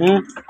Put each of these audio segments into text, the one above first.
Hum.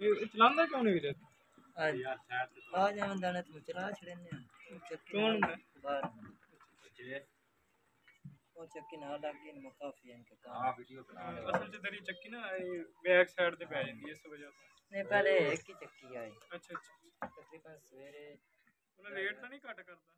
ਇਹ ਚਲਾਉਂਦਾ ਕਿਉਂ ਨਹੀਂ ਵੀਰੇ ਯਾਰ ਸਾਈਡ ਤੇ ਆ ਜਾਵੇਂ ਦਾਣੇ ਤੂੰ ਚਲਾ ਛੜਨੇ ਆ ਚੱਕੀ ਕੌਣ ਹੁੰਦਾ? ਬਾਹਰ ਜੇ ਉਹ ਚੱਕੀ ਨਾਲ ਲੱਗ ਗਈ ਨਾ ਕਾਫੀ ਇਨਕੇ ਆ ਕੰਮ ਵੀਡੀਓ ਬਣਾ ਦੇ ਅਸਲ ਚ ਤੇਰੀ ਚੱਕੀ ਨਾ ਇਹ ਬੈਕ ਸਾਈਡ ਤੇ ਪੈ ਜਾਂਦੀ ਹੈ ਇਸ ਵਜ੍ਹਾ ਤੋਂ ਨਹੀਂ ਪਹਿਲੇ ਇੱਕ ਹੀ ਚੱਕੀ ਆਈ ਅੱਛਾ ਅੱਛਾ ਤਕਰੀਬਨ ਸਵੇਰੇ ਉਹਨੇ ਰੇਟ ਤਾਂ ਨਹੀਂ ਘੱਟ ਕਰਦਾ